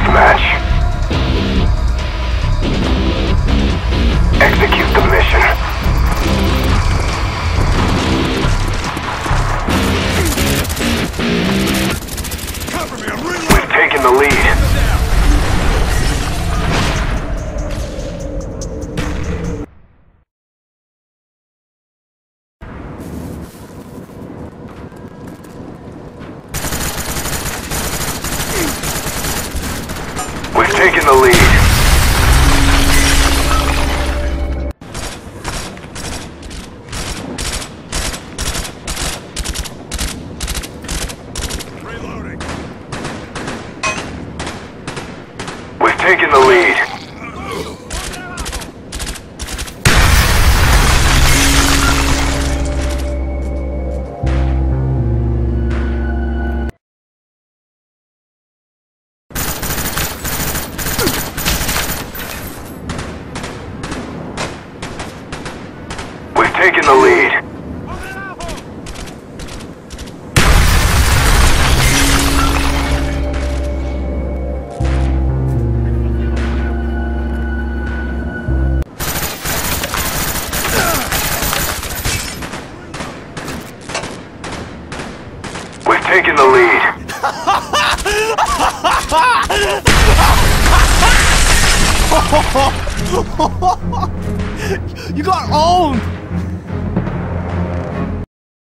deathmatch. Execute the mission. Cover me, I'm! We've taken the lead. Taken the lead. Taken the lead. Taken the lead. We've taken the lead. You got owned!